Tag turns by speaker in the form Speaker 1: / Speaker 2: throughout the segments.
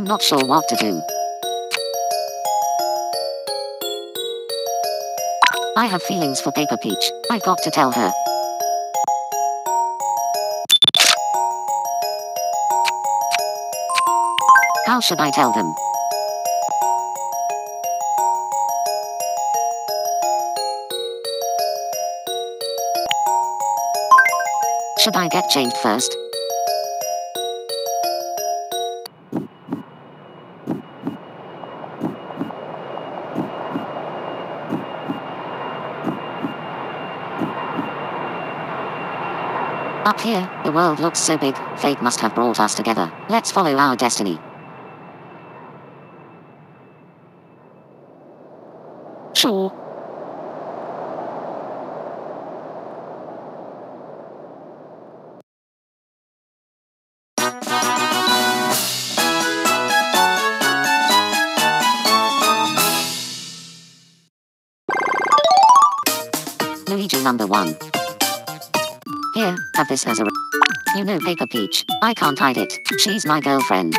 Speaker 1: I'm not sure what to do. I have feelings for Paper Peach. I've got to tell her. How should I tell them? Should I get changed first? The world looks so big, fate must have brought us together. Let's follow our destiny. Sure. Luigi number one. Here, have this as a. You know Paper Peach. I can't hide it. She's my girlfriend.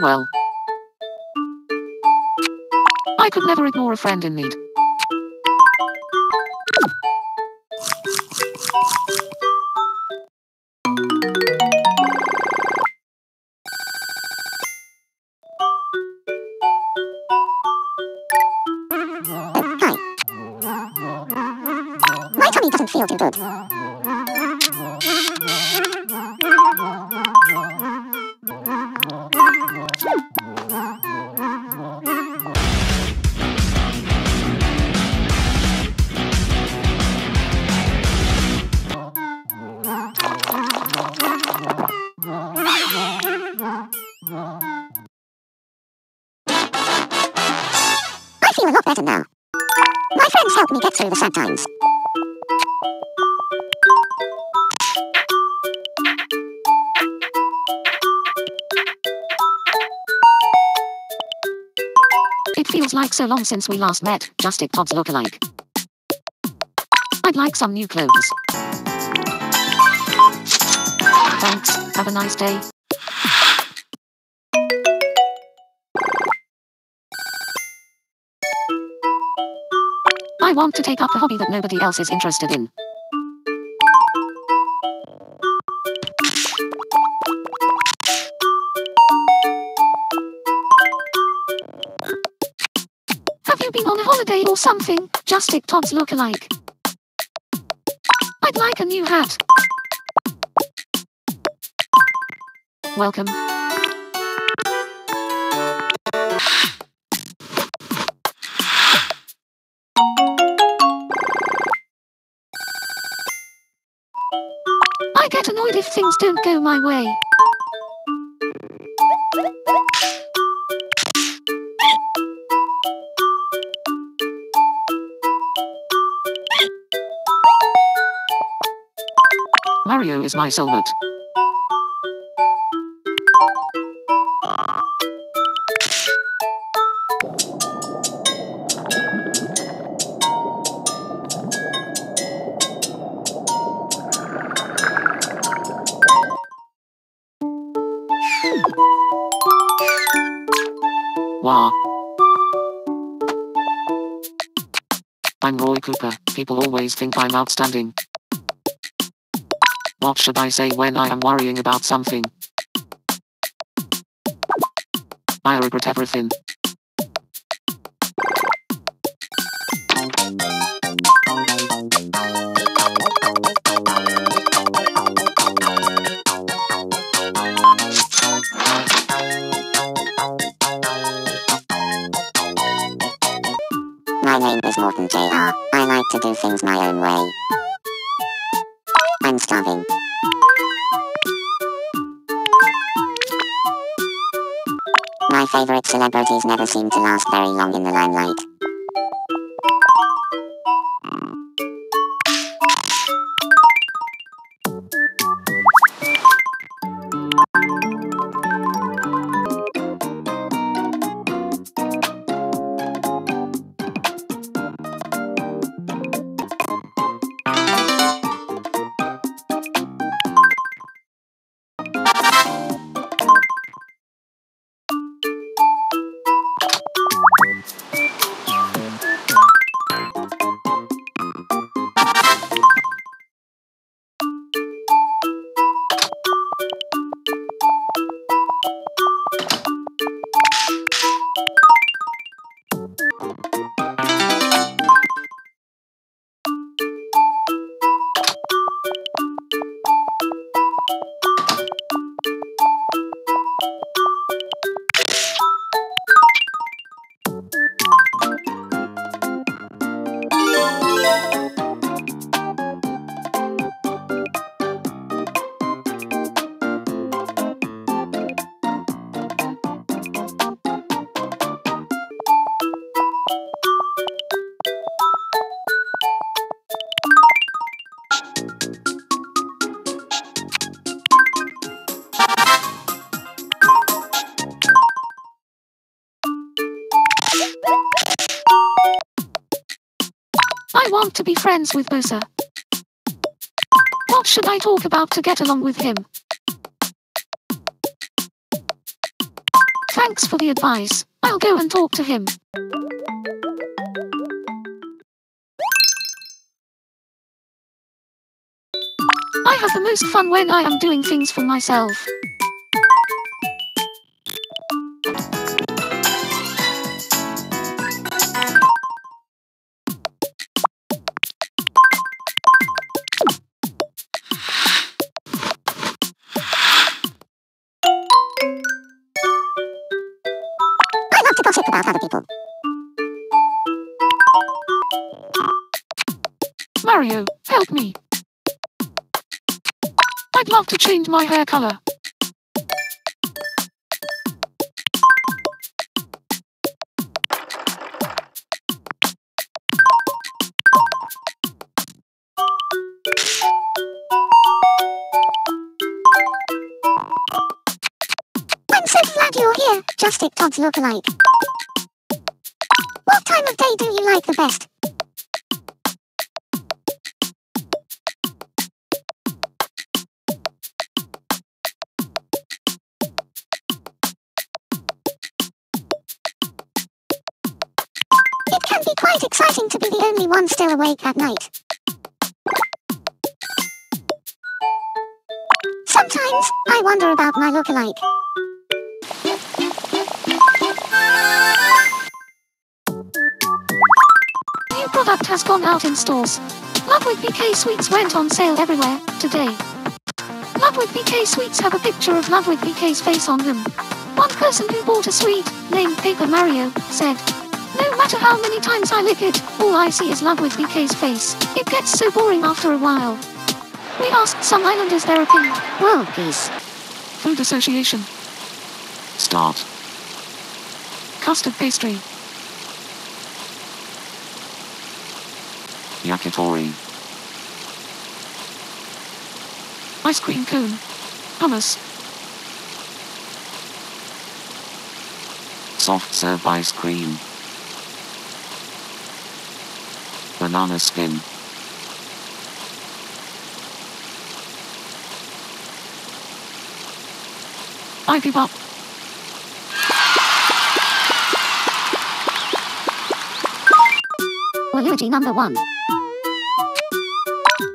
Speaker 1: Well. I could never ignore a friend in need.
Speaker 2: I feel a lot better now. My friends help me get through the sad times.
Speaker 1: It feels like so long since we last met, just it pods look alike. I'd like some new clothes. Thanks, have a nice day. I want to take up a hobby that nobody else is interested in. Holiday or something? Just TikToks look alike. I'd like a new hat. Welcome. I get annoyed if things don't go my way. Mario is my soulmate. Wah. I'm Roy Koopa. People always think I'm outstanding. What should I say when I am worrying about something? I regret everything.
Speaker 2: My favorite celebrities never seem to last very long in the limelight.
Speaker 3: I want to be friends with Bowser. What should I talk about to get along with him? Thanks for the advice. I'll go and talk to him. I have the most fun when I am doing things for myself. Mario, help me. I'd love to change my hair color.
Speaker 2: I'm so glad you're here, Just Todd's lookalike. What time of day do you like the best? One still awake at night. Sometimes, I wonder about my look-alike.
Speaker 3: New product has gone out in stores. Love with BK Sweets went on sale everywhere today. Love with BK Sweets have a picture of Love with BK's face on them. One person who bought a sweet, named Paper Mario, said, matter how many times I lick it, all I see is Love with BK's face. It gets so boring after a while. We asked some islanders their opinion.
Speaker 2: World peace.
Speaker 3: Food Association.
Speaker 4: Start.
Speaker 3: Custard pastry.
Speaker 4: Yakitori.
Speaker 3: Ice cream cone. Hummus.
Speaker 4: Soft serve ice cream. Banana skin.
Speaker 3: I give up.
Speaker 2: Waluigi number one.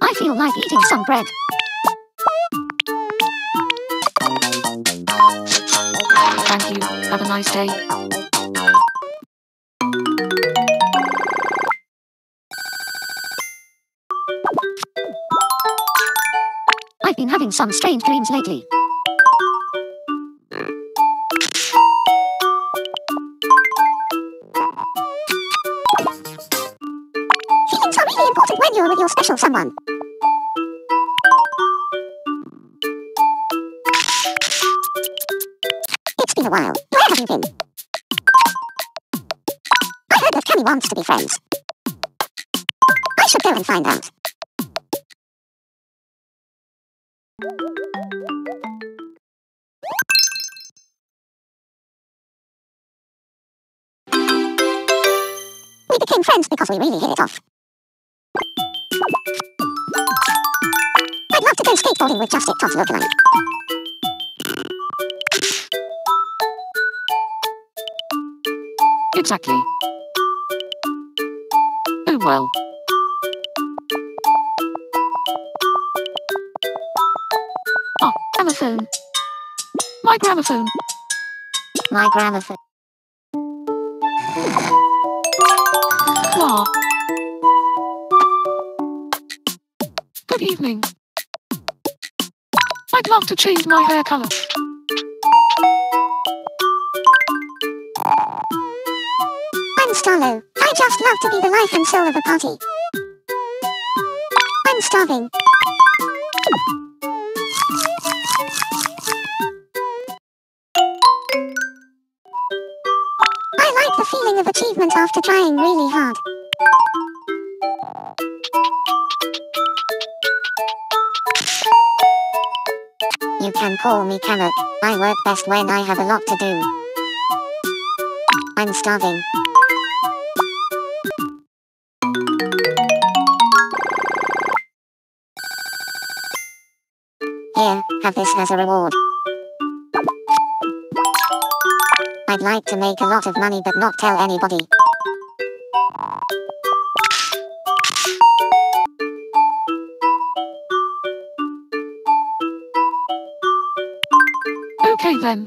Speaker 2: I feel like eating some bread.
Speaker 3: Thank you. Have a nice day.
Speaker 2: Some strange dreams lately. It's important when you're with your special someone. It's been a while. Where have you been? I heard that Cammy wants to be friends. I should go and find out. We became friends because we really hit it off. I'd love to go skateboarding with Just It Tots lookalike.
Speaker 1: Exactly. Oh well. Gramophone. My gramophone.
Speaker 3: My gramophone.
Speaker 1: Good evening. I'd love to change my hair color.
Speaker 2: I'm Starlo. I just love to be the life and soul of a party. I'm starving. After trying really hard.
Speaker 3: You can call me Carrot. I work best when I have a lot to do. I'm starving. Here, have this as a reward. I'd like to make a lot of money but not tell anybody.
Speaker 1: Then.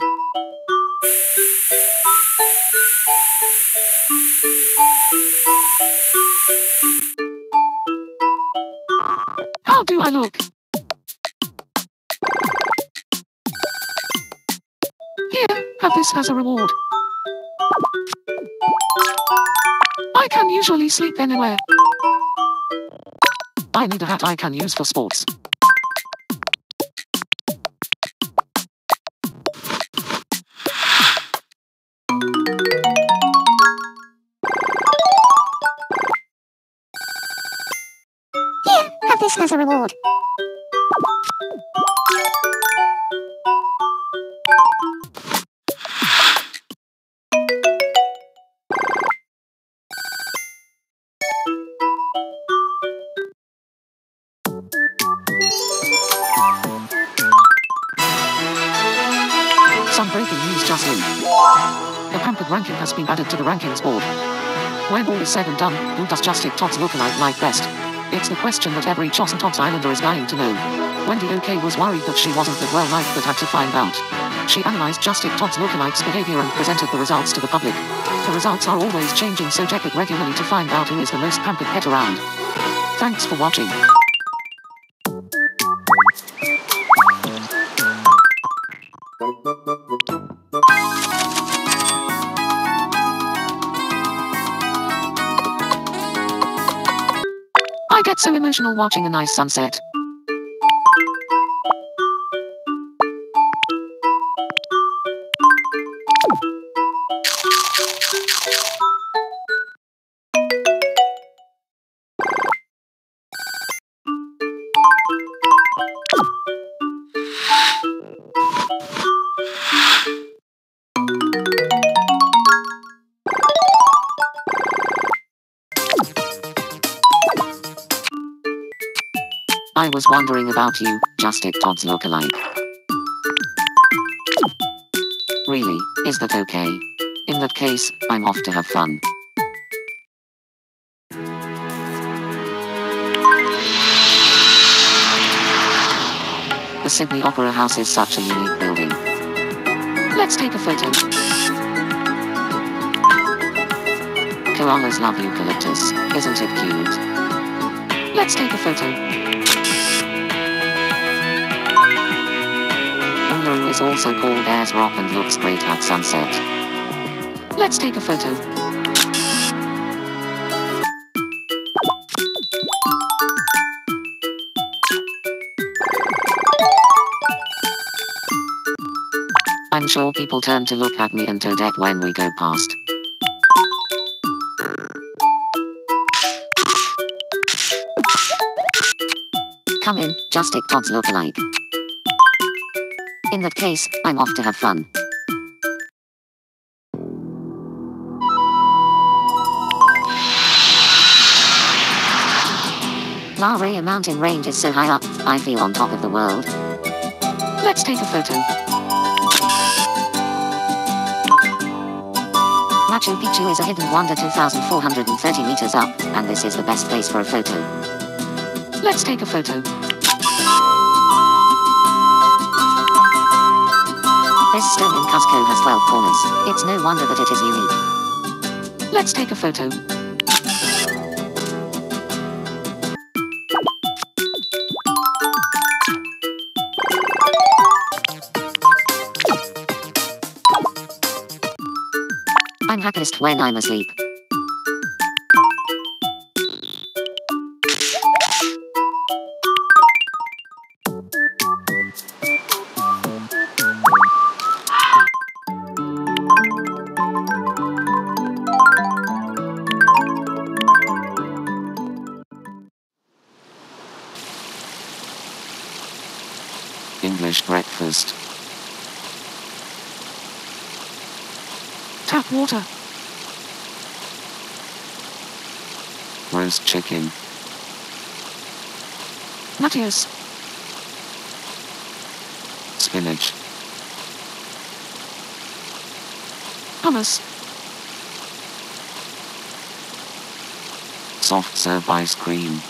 Speaker 1: How do I look? Here, have this as a reward. I can usually sleep anywhere. I need a hat I can use for sports.
Speaker 2: This as a reward.
Speaker 1: Some breaking news just in. The pampered ranking has been added to the rankings board. When all is said and done, who does Justic Tod's lookalike like best? It's the question that every and Islander is dying to know. Wendy OK was worried that she wasn't that well liked but had to find out. She analyzed Justic Tod's lookalikes' behavior and presented the results to the public. The results are always changing so check it regularly to find out who is the most pampered pet around. Thanks for watching. So emotional watching a nice sunset. Wondering about you, just Justic Tod's lookalike. Really, is that okay? In that case, I'm off to have fun. The Sydney Opera House is such a unique building. Let's take a photo. Koalas love eucalyptus, isn't it cute? Let's take a photo. room is also called Ayers Rock and looks great at sunset. Let's take a photo.
Speaker 4: I'm sure people turn to look at me and Toadette when we go past.
Speaker 1: Come in, just take Todd's look alike. In that case, I'm off to have fun. La Rhea mountain range is so high up, I feel on top of the world.
Speaker 3: Let's take a photo.
Speaker 1: Machu Picchu is a hidden wonder 2,430 meters up, and this is the best place for a photo.
Speaker 3: Let's take a photo.
Speaker 1: This stone in Cusco has 12 corners. It's no wonder that it is unique.
Speaker 3: Let's take a photo.
Speaker 1: I'm happiest when I'm asleep.
Speaker 4: English breakfast.
Speaker 3: Tap water.
Speaker 4: Roast chicken.
Speaker 3: Matthias.
Speaker 4: Spinach.
Speaker 3: Hummus.
Speaker 4: Soft serve ice cream.